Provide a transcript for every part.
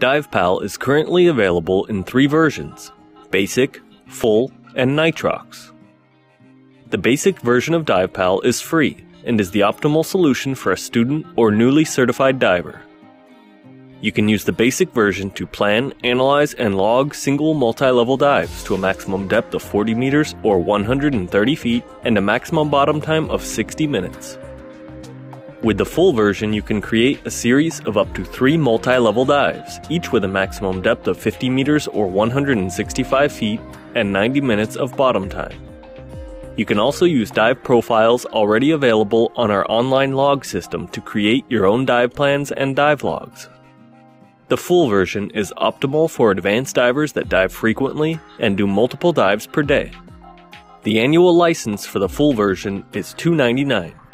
DivePal is currently available in three versions Basic, Full, and Nitrox. The basic version of DivePal is free and is the optimal solution for a student or newly certified diver. You can use the basic version to plan, analyze, and log single multi-level dives to a maximum depth of 40 meters or 130 feet and a maximum bottom time of 60 minutes. With the full version, you can create a series of up to three multi-level dives, each with a maximum depth of 50 meters or 165 feet and 90 minutes of bottom time. You can also use dive profiles already available on our online log system to create your own dive plans and dive logs. The full version is optimal for advanced divers that dive frequently and do multiple dives per day. The annual license for the full version is $299.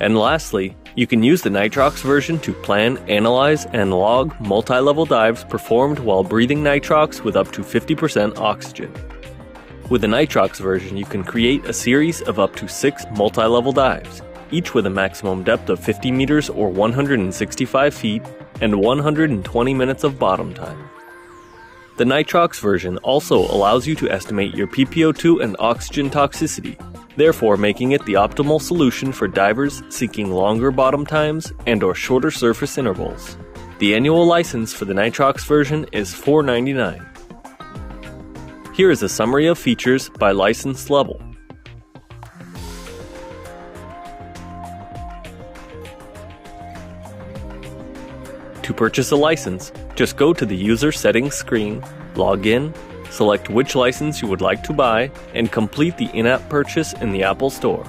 And lastly, you can use the Nitrox version to plan, analyze, and log multi level dives performed while breathing nitrox with up to 50% oxygen. With the Nitrox version, you can create a series of up to six multi level dives, each with a maximum depth of 50 meters or 165 feet and 120 minutes of bottom time. The Nitrox version also allows you to estimate your PPO2 and oxygen toxicity, therefore making it the optimal solution for divers seeking longer bottom times and or shorter surface intervals. The annual license for the Nitrox version is 499. Here is a summary of features by license level. To purchase a license, just go to the user settings screen, log in, select which license you would like to buy, and complete the in app purchase in the Apple Store.